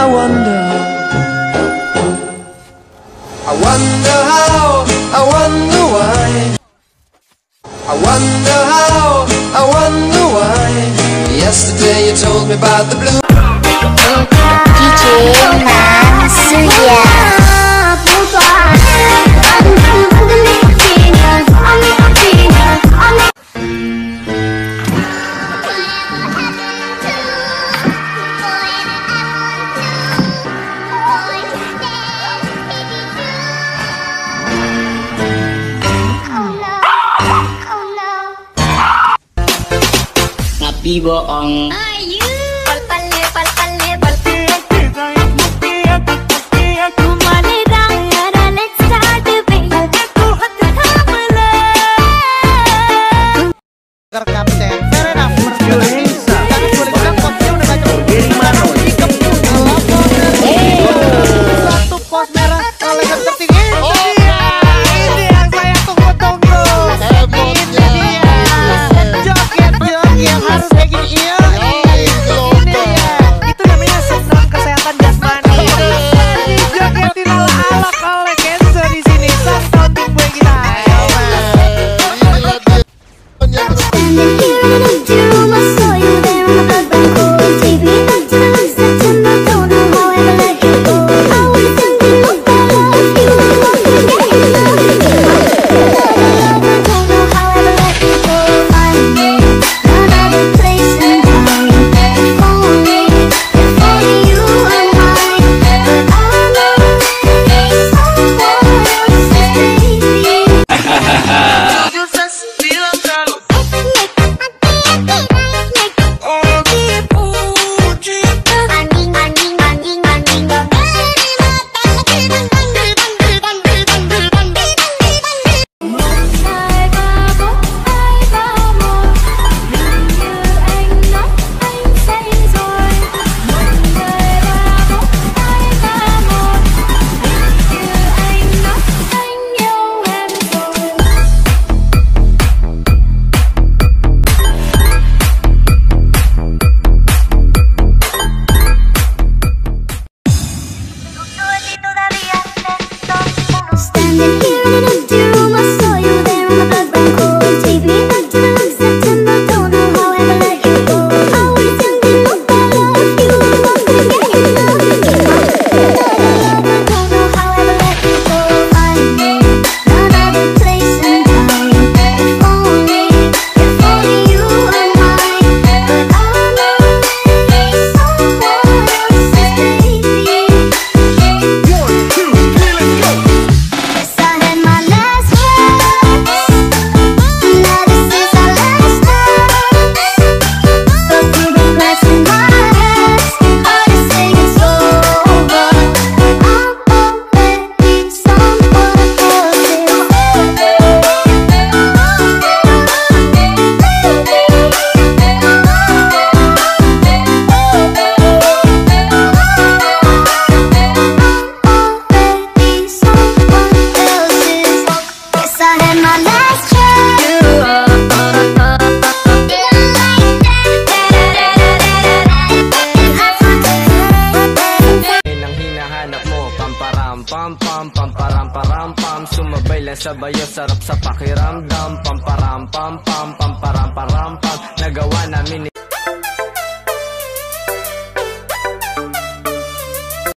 I wonder. I wonder how, I wonder why. I wonder how, I wonder why. Yesterday you told me about the blue. DJ tiba ang pam pam param param pam. Sumabay lang sabay ang sarap sa pakiramdam. Pam param pam pam pam param param pam. Nagawa namin